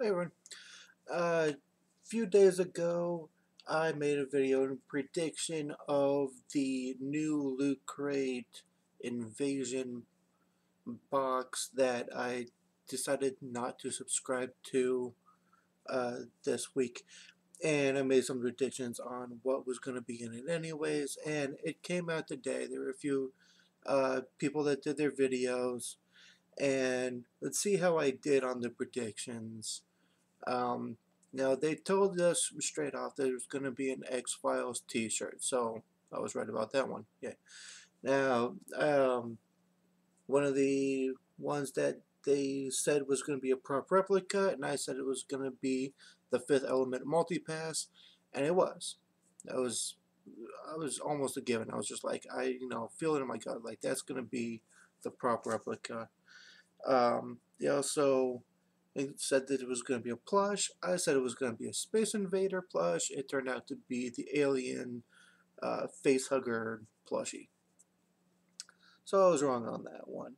Hey everyone. A uh, few days ago, I made a video in prediction of the new Loot Crate Invasion box that I decided not to subscribe to uh, this week. And I made some predictions on what was going to be in it anyways. And it came out today. There were a few uh, people that did their videos and let's see how I did on the predictions. Um, now they told us straight off that was going to be an X Files T-shirt, so I was right about that one. Yeah. Now, um, one of the ones that they said was going to be a prop replica, and I said it was going to be the Fifth Element multipass, and it was. That was, I was almost a given. I was just like, I, you know, feel it in my gut, like that's going to be the prop replica. Um, they also said that it was going to be a plush. I said it was going to be a Space Invader plush. It turned out to be the Alien uh, Facehugger plushie. So I was wrong on that one.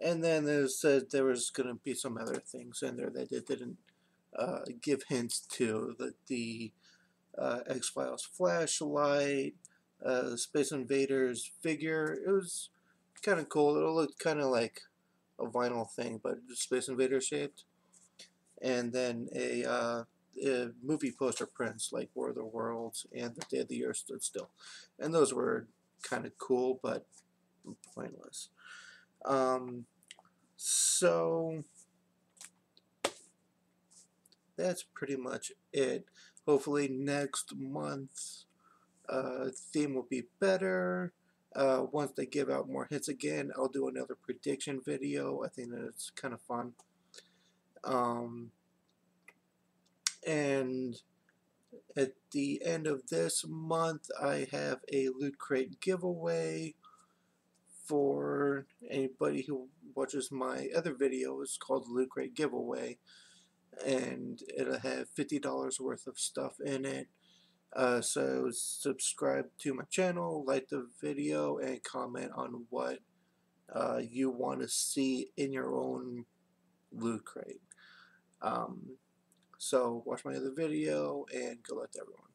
And then they said there was going to be some other things in there that it didn't uh, give hints to. That the uh, X-Files flashlight, uh, Space Invaders figure, it was kind of cool. It looked kind of like a vinyl thing, but Space Invader shaped. And then a, uh, a movie poster prints like War of the Worlds and The Day of the Earth Stood Still. And those were kind of cool, but pointless. Um, so that's pretty much it. Hopefully next month uh, theme will be better. Uh, once they give out more hits again, I'll do another prediction video. I think that it's kind of fun. Um, and at the end of this month, I have a Loot Crate giveaway for anybody who watches my other videos called Loot Crate Giveaway. And it'll have $50 worth of stuff in it. Uh, so subscribe to my channel, like the video, and comment on what uh, you want to see in your own loot crate. Um, so watch my other video and good luck to everyone.